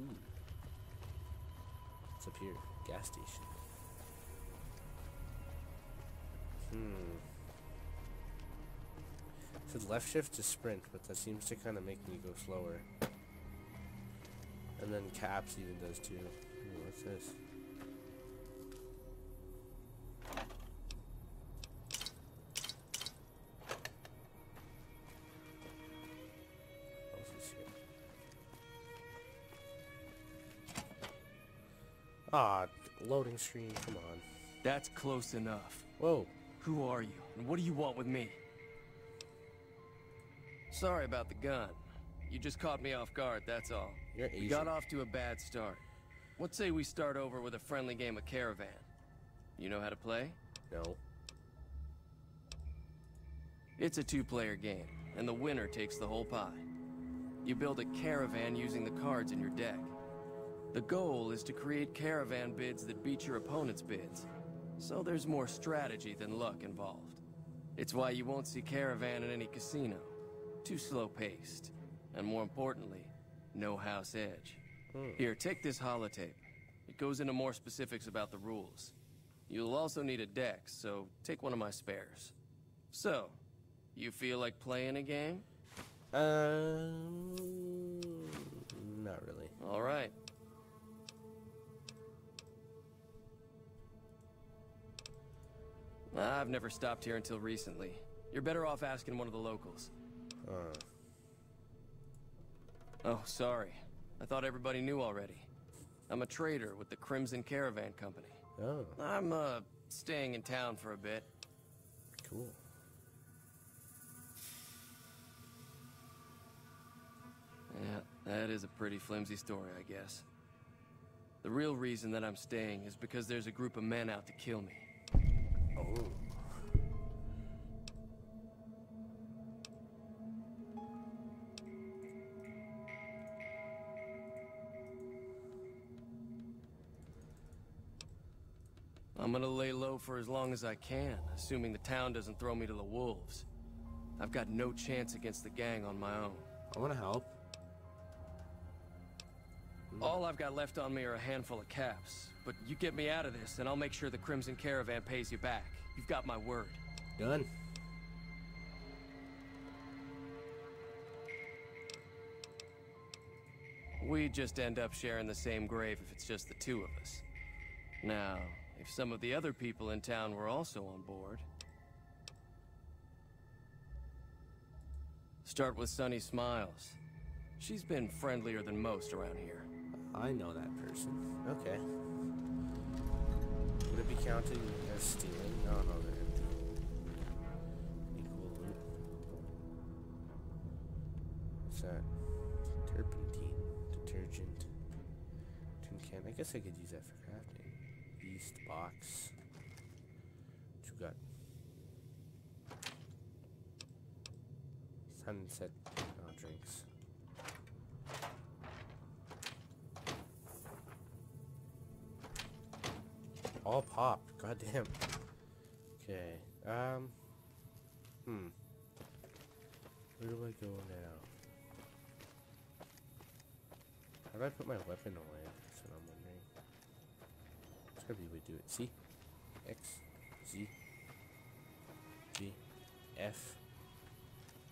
Ooh. What's up here? Gas station. Hmm. It said left shift to sprint, but that seems to kind of make me go slower. And then caps even does too. Ooh, what's this? Loading screen, come on. That's close enough. Whoa. Who are you, and what do you want with me? Sorry about the gun. You just caught me off guard, that's all. You're We Asian. got off to a bad start. What say we start over with a friendly game of Caravan? You know how to play? No. It's a two-player game, and the winner takes the whole pie. You build a caravan using the cards in your deck. The goal is to create caravan bids that beat your opponent's bids. So there's more strategy than luck involved. It's why you won't see caravan in any casino. Too slow-paced. And more importantly, no house edge. Here, take this holotape. It goes into more specifics about the rules. You'll also need a deck, so take one of my spares. So, you feel like playing a game? Um, not really. All right. I've never stopped here until recently. You're better off asking one of the locals. Uh, Oh, sorry. I thought everybody knew already. I'm a trader with the Crimson Caravan Company. oh, I'm, uh, staying in town for a bit. cool. Yeah, that is a pretty flimsy story, I guess. The real reason that I'm staying is because there's a group of men out to kill me. Oh. I'm gonna lay low for as long as I can, assuming the town doesn't throw me to the wolves. I've got no chance against the gang on my own. I want to help. All I've got left on me are a handful of caps. But you get me out of this, and I'll make sure the Crimson Caravan pays you back. You've got my word. Done. We'd just end up sharing the same grave if it's just the two of us. Now, if some of the other people in town were also on board... Start with Sunny Smiles. She's been friendlier than most around here. I know that person. Okay. Would it be counted as stealing? No, no, they're empty. Equal loot. What's that? Turpentine. Detergent. Tin can. I guess I could use that for crafting. Yeast box. What you got? Sunset All pop. Goddamn. Okay. Um. Hmm. Where do I go now? How do I put my weapon away? That's what I'm wondering. There's gotta be way to do it. C. X. Z. G. F.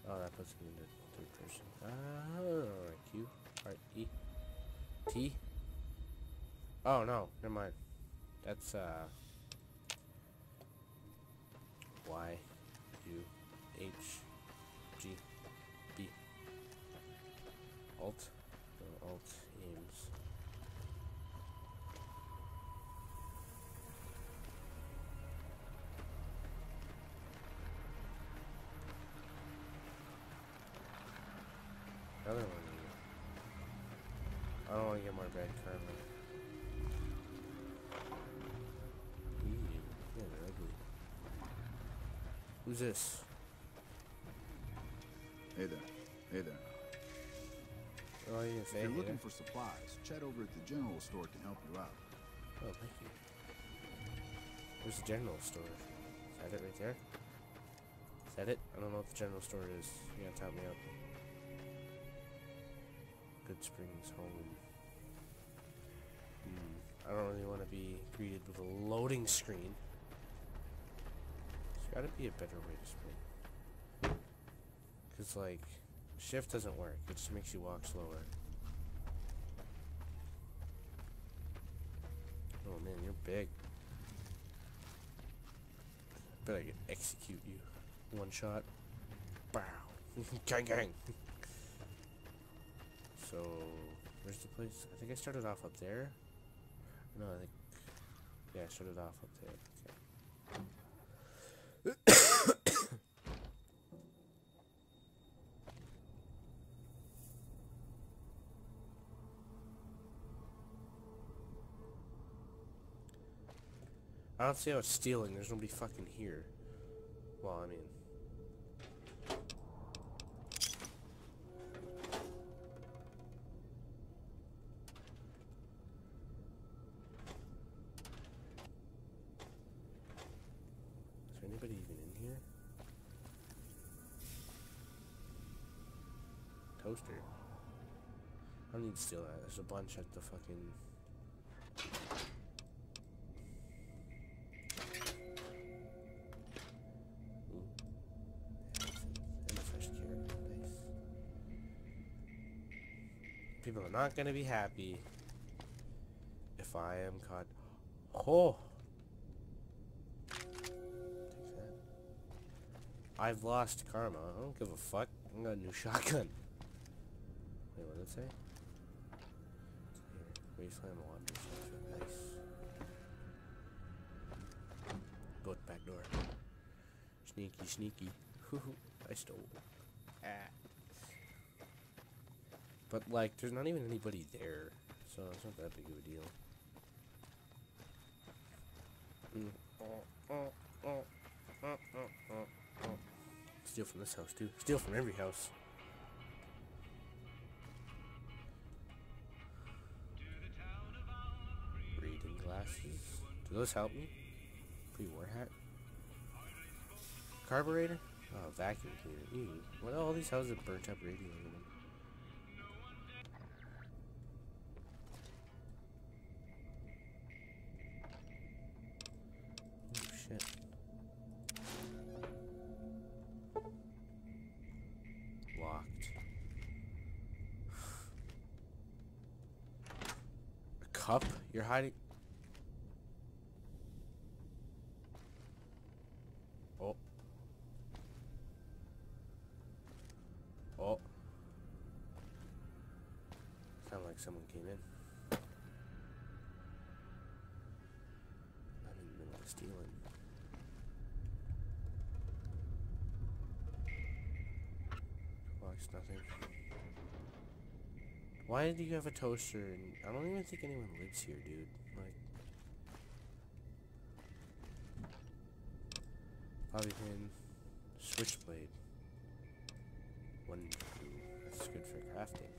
Oh, that puts me in the third person. Ah, Q. R. E. T. Oh, no. Never mind. That's, uh... Y. U. H. G. B. Alt. No, alt. Aims. Another one. I don't want to get more bad karma. Who's this? Hey there. Hey there. Oh, yes. If you're hey looking there? for supplies, Chet over at the general store can help you out. Oh, thank you. Where's the general store? Is that it right there? Is that it? I don't know what the general store is. You gotta tell me up. Goodsprings Home. Hmm. I don't really want to be greeted with a loading screen. There's got to be a better way to sprint. Because, like, shift doesn't work. It just makes you walk slower. Oh man, you're big. Bet I execute you. One shot. Bow. gang gang. so, where's the place? I think I started off up there. No, I think. Yeah, I started off up there. Okay. I don't see how it's stealing. There's nobody fucking here. Well, I mean. Is there anybody even in here? Toaster. I don't need to steal that. There's a bunch at the fucking. Are not gonna be happy if I am caught. Oh! I've lost karma. I don't give a fuck. I got a new shotgun. Wait, what did it say? Wasteland Wander Center. Nice. Go the back door. Sneaky, sneaky. I stole. Ah. But, like, there's not even anybody there. So it's not that big of a deal. Steal from this house, too. Steal from every house. Reading glasses. Do those help me? Pre-war hat. Carburetor? Oh, vacuum cleaner. Ew. What all these houses have burnt up radio hiding? Oh. Oh. Sound like someone came in. I'm in the middle of stealing. Box nothing. Why do you have a toaster? And I don't even think anyone lives here, dude. Like, bobby pin, switchblade. One, two. That's good for crafting.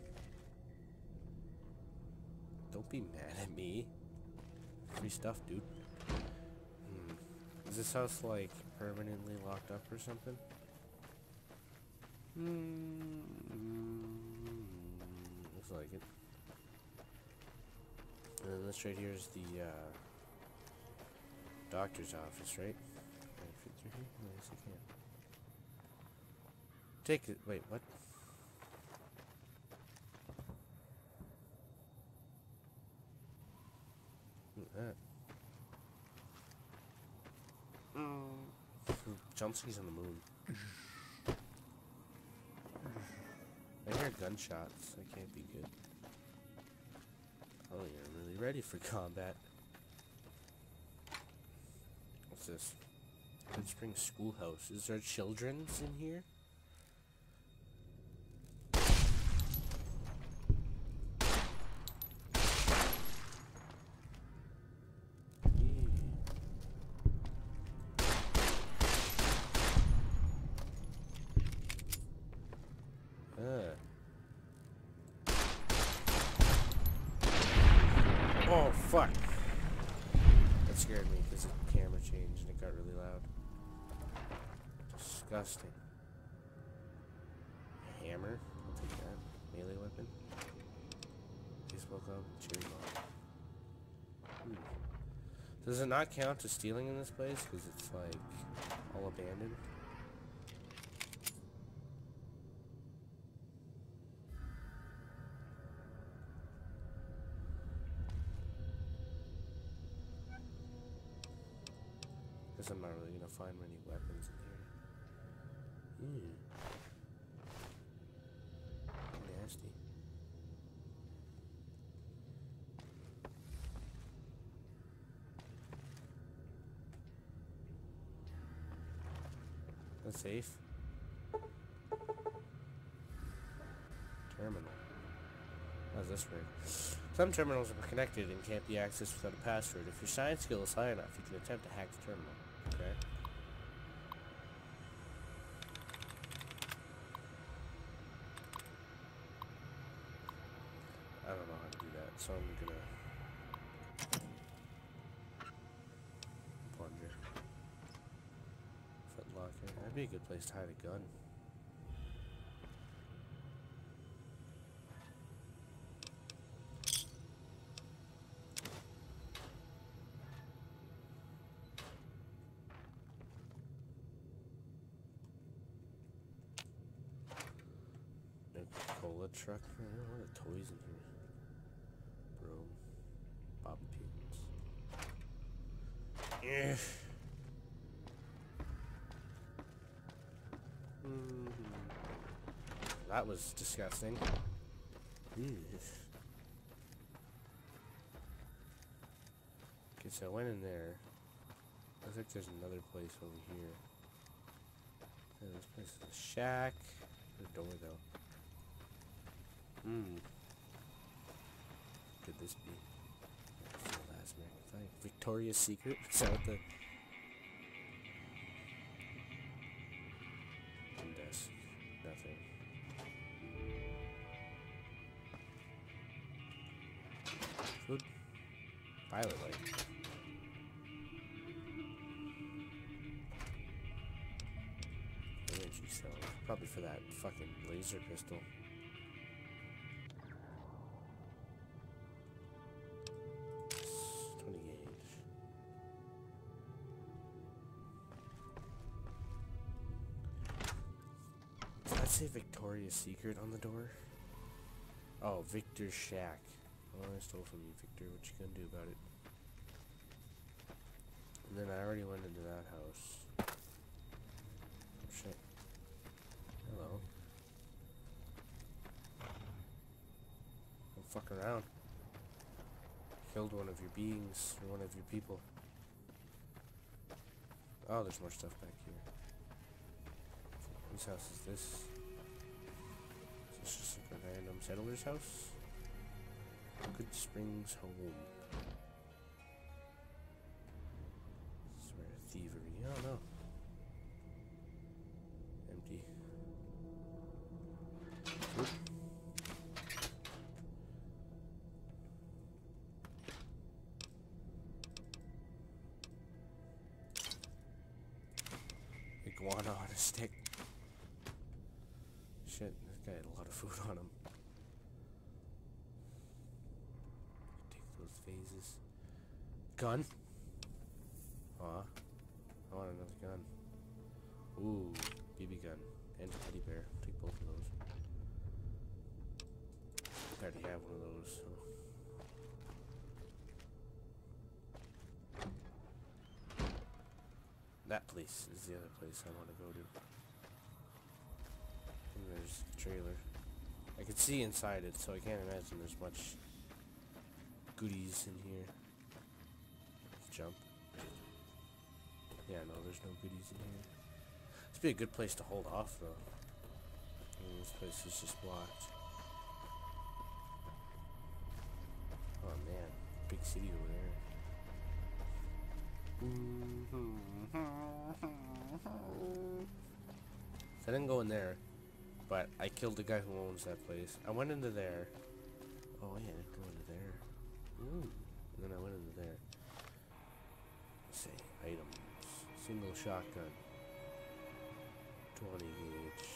Don't be mad at me. Free stuff, dude. Hmm. Is this house like permanently locked up or something? Hmm. Like it. And then this right here is the uh, doctor's office, right? Can I fit through here? Yes, I can. Take it. Wait, what? Look at that. Chomsky's on the moon. gunshots. That can't be good. Oh, you're really ready for combat. What's this? Good Spring Schoolhouse. Is there children's in here? Uh. Oh, fuck. That scared me because the camera changed and it got really loud. Disgusting. Hammer. I'll take that. Melee weapon. Baseball glove. Cherry bomb. Does it not count as stealing in this place? Because it's like all abandoned? Guess I'm not really gonna find many weapons in here. Hmm. Nasty. That's safe. Terminal. Oh, How's this work? Some terminals are connected and can't be accessed without a password. If your science skill is high enough, you can attempt to hack the terminal. Okay. I don't know how to do that, so I'm gonna plunger. Footlocker. To hide a gun. Cola truck. Man, a lot of toys in here. Bro. Bob pins. Yeah. That was disgusting. Ew. Okay, so I went in there. Looks like there's another place over here. Yeah, this place is a shack. The door though. Hmm. Could this be? The last American flag. Victoria's Secret? Is that what the Pilot light. Energy cell. Probably for that fucking laser pistol. Does that say Victoria's Secret on the door? Oh, Victor's Shack. Oh, I stole from you, Victor. What you gonna do about it? And then I already went into that house. Oh, shit. Hello. Don't fuck around. Killed one of your beings, one of your people. Oh, there's more stuff back here. Whose house is this? Is this just like a random settler's house? Goodsprings Home. This is where thievery. I don't know. Gun? Aw. I want another gun. Ooh, BB gun. And teddy bear. Take both of those. I already have one of those, so. That place is the other place I want to go to. And there's the trailer. I can see inside it, so I can't imagine there's much goodies in here. Jump. Yeah, no, there's no goodies in here. This would be a good place to hold off, though. I mean, this place is just blocked. Oh man, big city over there. So I didn't go in there, but I killed the guy who owns that place. I went into there. Oh yeah, I didn't go into there. Ooh. And then I went into Single shotgun. 20 gauge.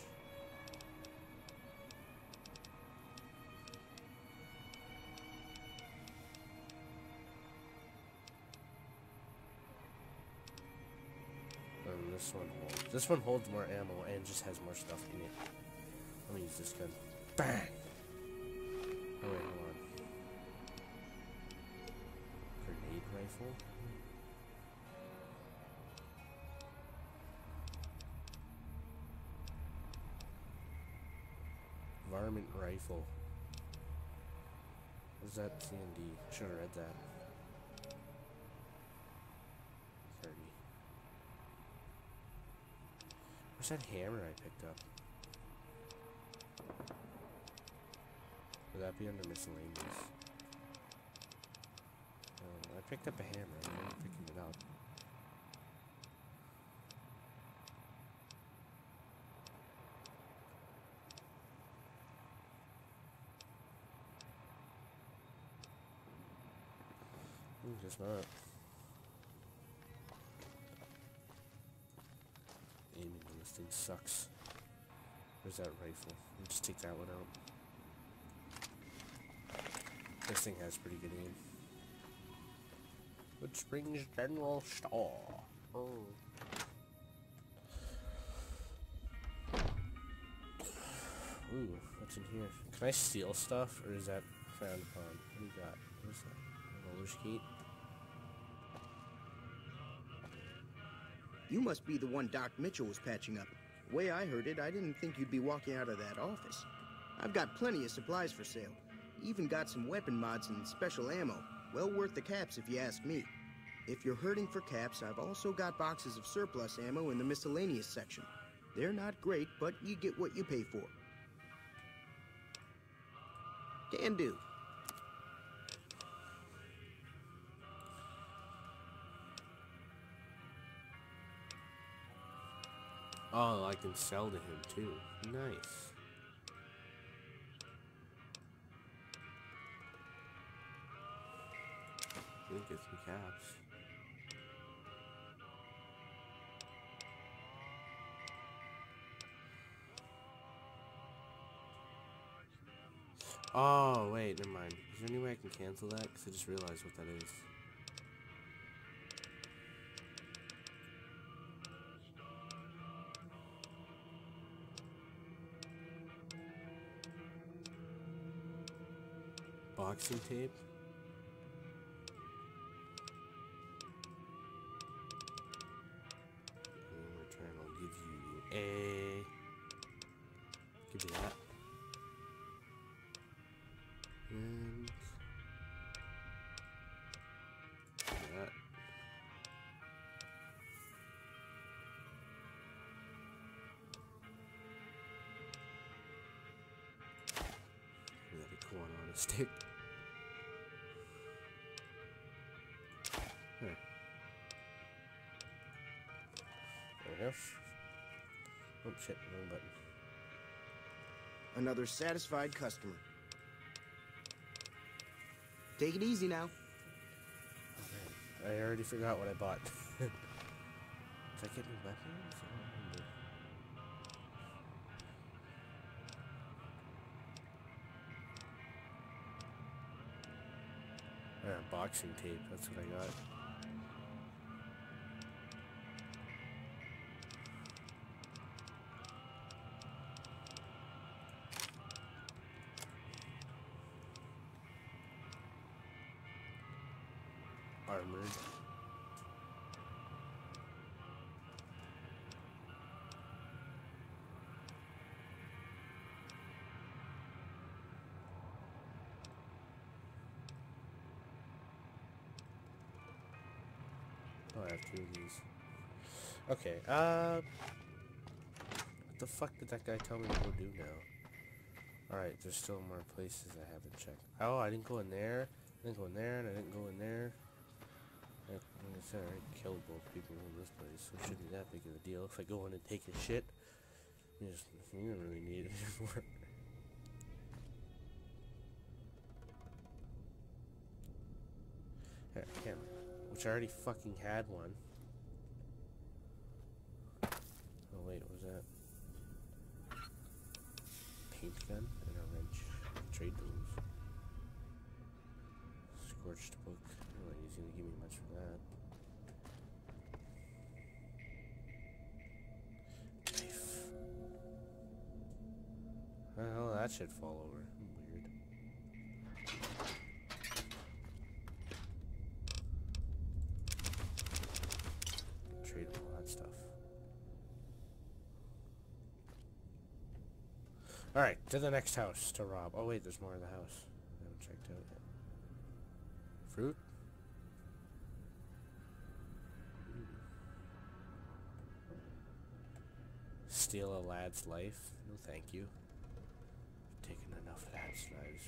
And this one holds. This one holds more ammo and just has more stuff in it. Let me use this gun. Bang! Oh wait, hold on. Grenade rifle? Rifle. Is that CND? Should have read that. 30. Where's that hammer I picked up? Would that be under miscellaneous? Um, I picked up a hammer. I'm picking it up. Guess not. Aiming on this thing sucks. Where's that rifle? Me just take that one out. This thing has pretty good aim. Goodsprings General Store. Oh. Ooh, what's in here? Can I steal stuff, or is that frowned upon? What do you got? What is that? Roller skate? You must be the one Doc Mitchell was patching up. The way I heard it, I didn't think you'd be walking out of that office. I've got plenty of supplies for sale. Even got some weapon mods and special ammo. Well worth the caps if you ask me. If you're hurting for caps, I've also got boxes of surplus ammo in the miscellaneous section. They're not great, but you get what you pay for. Can do. Oh, I can sell to him too. Nice. Gonna get some caps. Oh, wait, never mind. Is there any way I can cancel that? Because I just realized what that is. Boxing Another satisfied customer. Take it easy now. I already forgot what I bought. Did I get weapons? Yeah, boxing tape, that's what I got. Uh... What the fuck did that guy tell me to go do now? Alright, there's still more places I haven't checked. Oh, I didn't go in there. I didn't go in there, and I didn't go in there. Like, I said, I killed both people in this place, so it shouldn't be that big of a deal. If I go in and take a shit, you, just, you don't really need it anymore. Here, camera. Which I already fucking had one. then, and a wrench trade tools, Scorched book. Well, he's gonna give me much for that. Knife. Well, that should fall over. Alright, to the next house to rob. Oh wait, there's more in the house. I haven't checked out yet. Fruit? Steal a lad's life? No thank you. Taken enough lad's lives.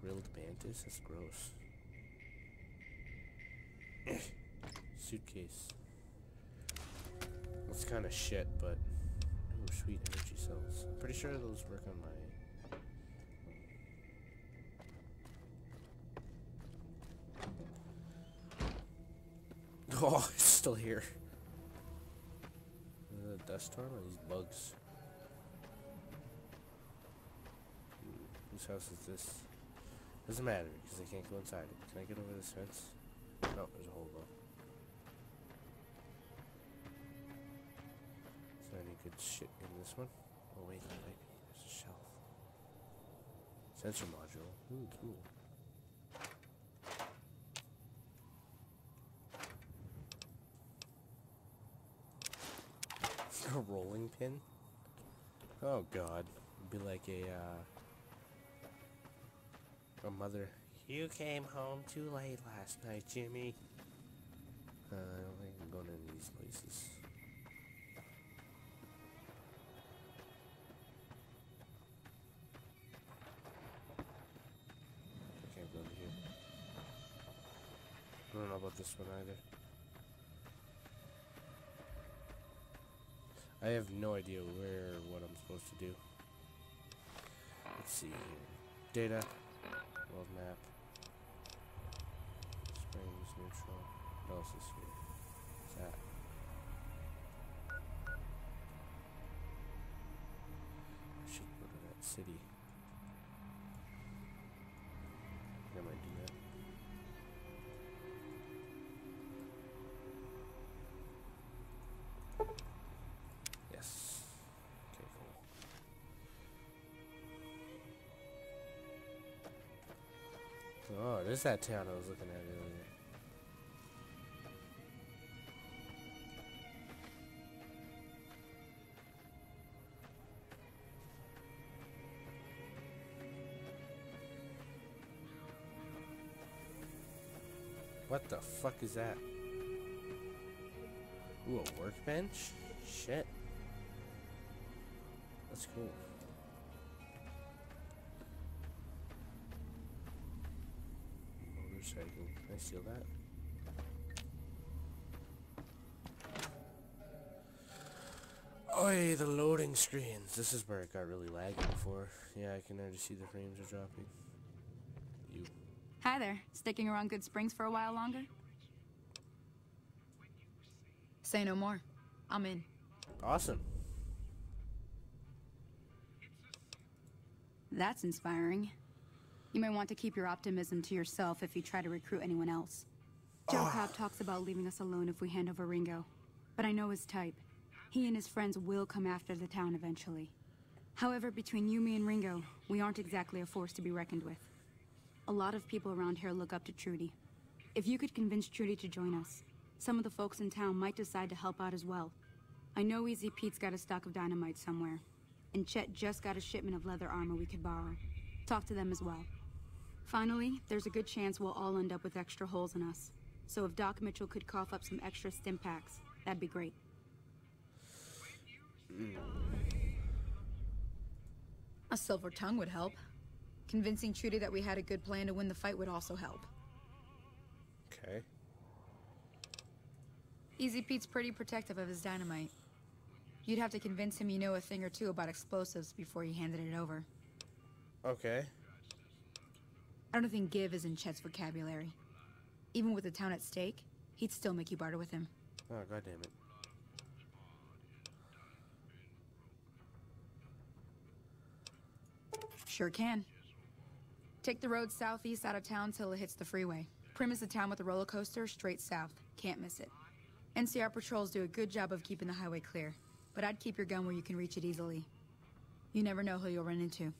Grilled mantis? That's gross. Suitcase. That's kind of shit, but sweet energy cells. I'm pretty sure those work on my. Oh, it's still here. Uh, dust storm or these bugs? Hmm, Whose house is this? Doesn't matter because I can't go inside it. Can I get over this fence? No, there's a hole. Shit in this one? Oh wait, be. There's a shelf. Sensor module. Ooh, cool. a rolling pin? Oh god. It'd be like a uh a mother. You came home too late last night, Jimmy. Uh, I don't think I'm going in these places. Don't know about this one either. I have no idea where what I'm supposed to do. Let's see here. Data. World map. Springs neutral. What else is here? What's that? I should go to that city. Oh, there's that town I was looking at earlier. What the fuck is that? Ooh, a workbench? Shit. That's cool. Motorcycle. Can I steal that? Oh, the loading screens. This is where it got really laggy before. Yeah, I can already see the frames are dropping. You. Hi there. Sticking around Goodsprings for a while longer? Say no more. I'm in. Awesome. That's inspiring. You may want to keep your optimism to yourself if you try to recruit anyone else. Joe ah. Cobb talks about leaving us alone if we hand over Ringo. But I know his type. He and his friends will come after the town eventually. However, between you, me, and Ringo, we aren't exactly a force to be reckoned with. A lot of people around here look up to Trudy. If you could convince Trudy to join us, some of the folks in town might decide to help out as well. I know Easy Pete's got a stock of dynamite somewhere, and Chet just got a shipment of leather armor we could borrow. Talk to them as well. Finally, there's a good chance we'll all end up with extra holes in us. So if Doc Mitchell could cough up some extra stim packs, that'd be great. A silver tongue would help. Convincing Trudy that we had a good plan to win the fight would also help. Okay. Easy Pete's pretty protective of his dynamite. You'd have to convince him you know a thing or two about explosives before you handed it over. Okay. I don't think give is in Chet's vocabulary. Even with the town at stake, he'd still make you barter with him. Oh, god damn it. Sure can. Take the road southeast out of town till it hits the freeway. Primm's the town with a roller coaster straight south. Can't miss it. NCR patrols do a good job of keeping the highway clear, but I'd keep your gun where you can reach it easily. You never know who you'll run into.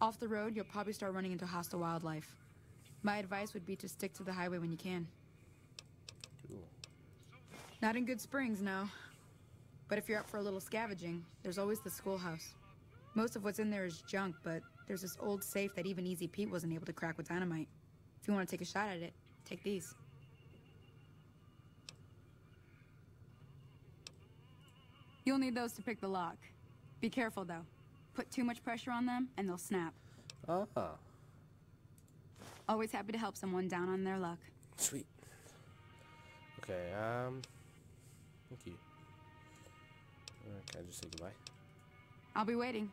Off the road, you'll probably start running into hostile wildlife. My advice would be to stick to the highway when you can. Cool. Not in Goodsprings, no. But if you're up for a little scavenging, there's always the schoolhouse. Most of what's in there is junk, but there's this old safe that even Easy Pete wasn't able to crack with dynamite. If you want to take a shot at it, take these. You'll need those to pick the lock. Be careful, though. Put too much pressure on them, and they'll snap. Ah, Always happy to help someone down on their luck. sweet. Okay, um, thank you. Uh, can I just say goodbye? I'll be waiting.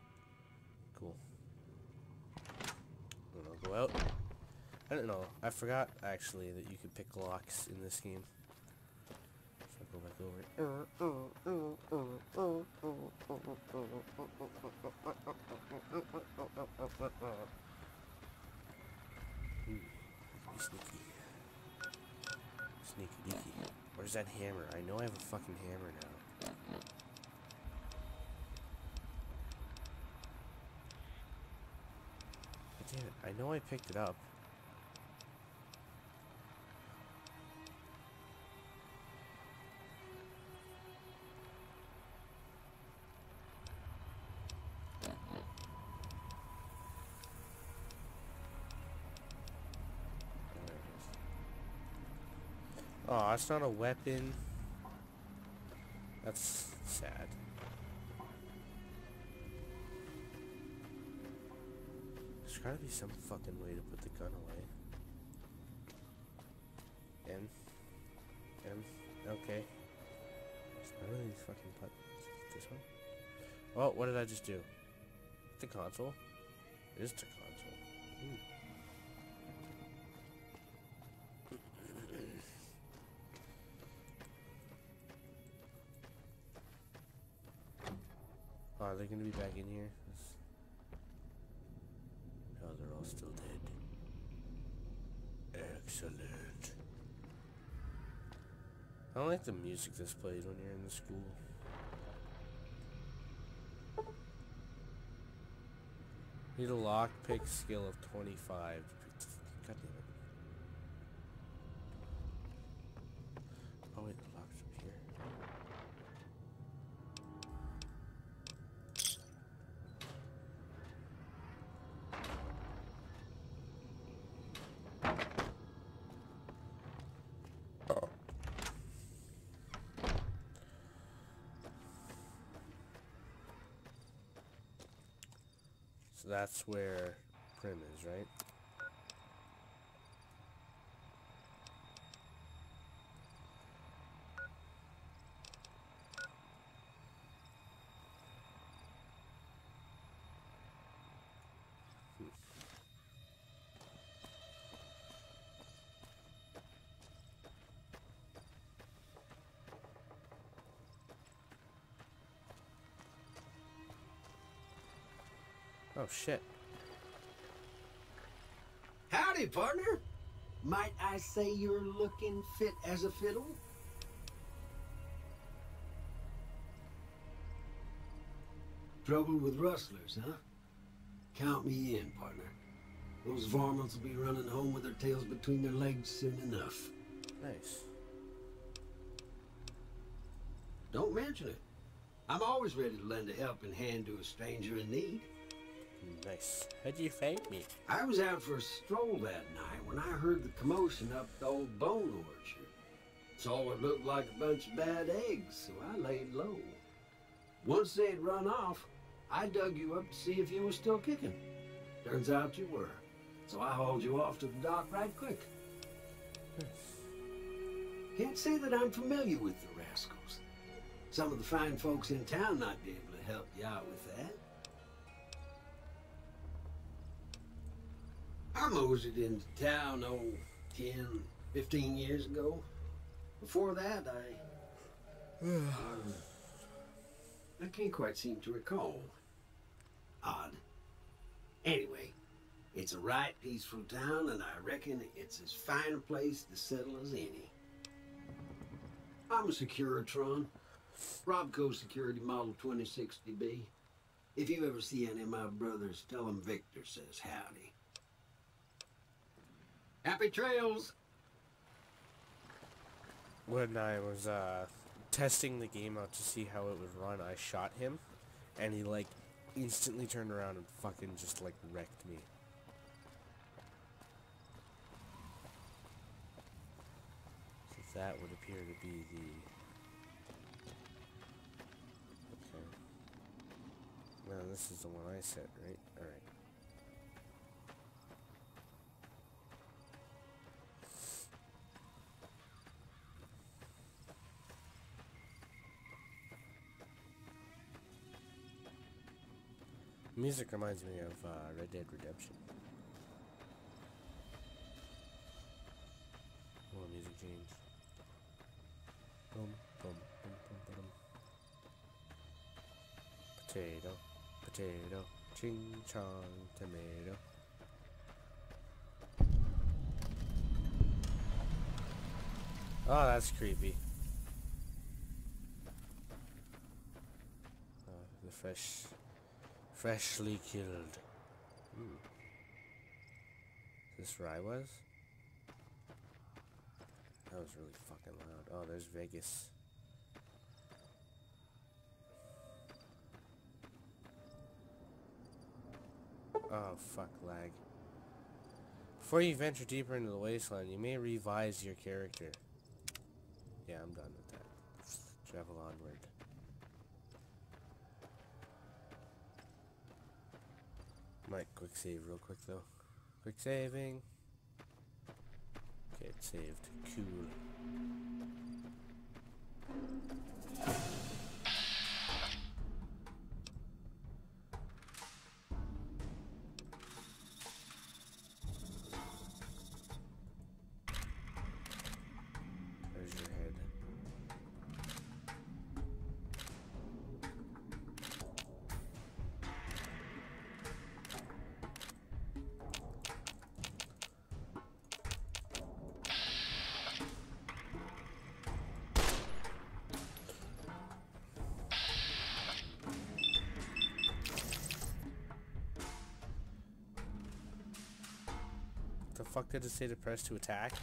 Cool. I'll go out. I don't know. I forgot actually that you could pick locks in this game. Over. Ooh, sneaky. Sneaky deaky. Where's that hammer? I know I have a fucking hammer now. Damn it. I know I picked it up. Oh, it's not a weapon. That's sad. There's gotta be some fucking way to put the gun away. M. M. Okay. It's not these fucking buttons. This one? Oh, what did I just do? The console? It is the console. Ooh. In here? No, they're all still dead. Excellent. I don't like the music that's played when you're in the school. Need a lockpick skill of 25 to pick the- God damn it. Oh wait, the lock's up here. That's where Primm is, right? Oh shit. Howdy, partner. Might I say you're looking fit as a fiddle? Trouble with rustlers, huh? Count me in, partner. Those varmints will be running home with their tails between their legs soon enough. Nice. Don't mention it. I'm always ready to lend a helping hand to a stranger in need. Nice. How'd you find me? I was out for a stroll that night when I heard the commotion up the old bone orchard. Saw what looked like a bunch of bad eggs, so I laid low. Once they'd run off, I dug you up to see if you were still kicking. Turns out you were. So I hauled you off to the dock right quick. Can't say that I'm familiar with the rascals. Some of the fine folks in town might be able to help you out with that. I moseyed into town, oh, 10, 15 years ago. Before that, I. um, I can't quite seem to recall. Odd. Anyway, it's a right peaceful town, and I reckon it's as fine a place to settle as any. I'm a Securitron. Robco Security Model 2060B. If you ever see any of my brothers, tell them Victor says howdy. Happy trails! When I was uh, testing the game out to see how it would run, I shot him, and he like instantly turned around and fucking just like wrecked me. So that would appear to be the. Okay. No, this is the one I set, right? Alright. Music reminds me of uh, Red Dead Redemption. Oh, music change. Boom, boom, boom, boom, boom. Potato, potato, ching chong, tomato. Oh, that's creepy. Uh, the fresh Freshly killed. Hmm. Is this where I was? That was really fucking loud. Oh, there's Vegas. Oh, fuck, lag. Before you venture deeper into the wasteland, you may revise your character. Yeah, I'm done with that. Travel onward. Might quick save real quick though. Quick saving. Okay, it's saved. Cool. Fuck did it say to press to attack?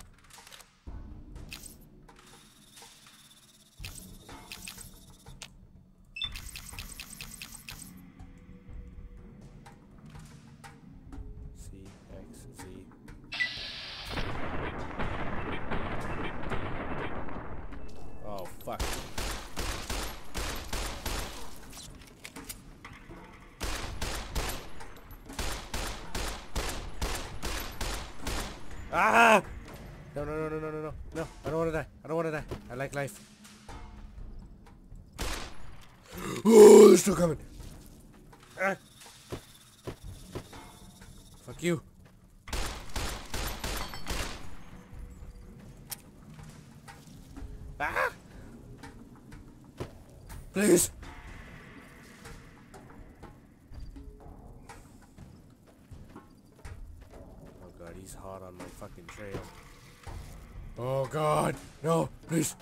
God, no, please.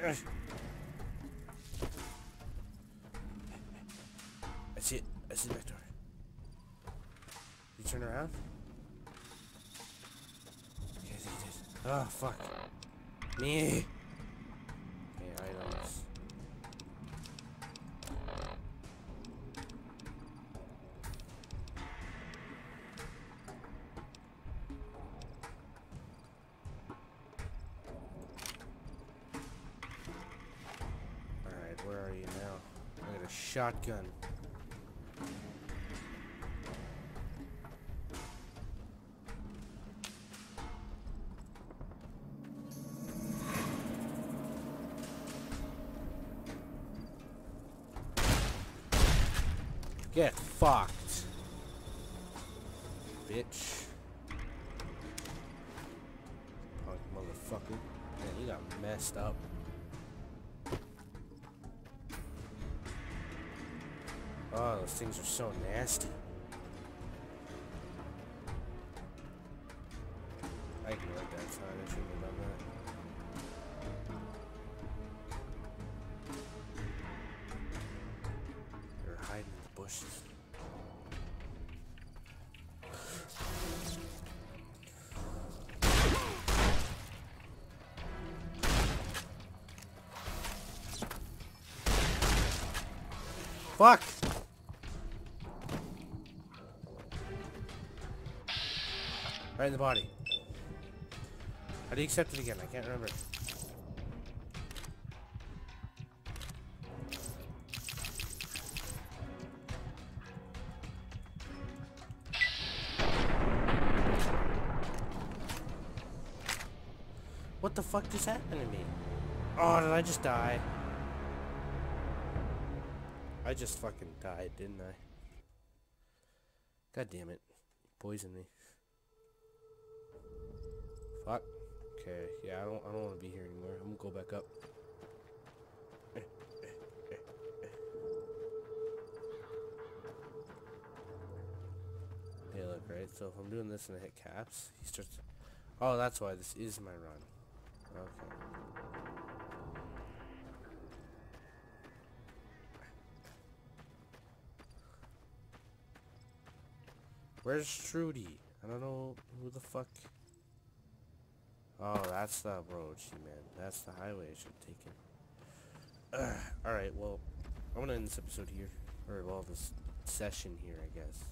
Yes. I see it. I see the back door. You turn around? Did. Oh, ah, fuck. Me. Motherfucker. Man, you got messed up. Oh, those things are so nasty. The body. How do you accept it again? I can't remember. What the fuck just happened to me? Oh, did I just die? I just fucking died, didn't I? God damn it. Poison me. Okay, yeah, I don't I don't want to be here anymore. I'm gonna go back up. Hey, look, right? So if I'm doing this and I hit caps, he starts... Oh, that's why this is my run. Okay. Where's Trudy? I don't know who the fuck... Oh, that's the road she meant. That's the highway I should have taken. Alright, well, I'm gonna end this episode here. Or, well, this session here, I guess.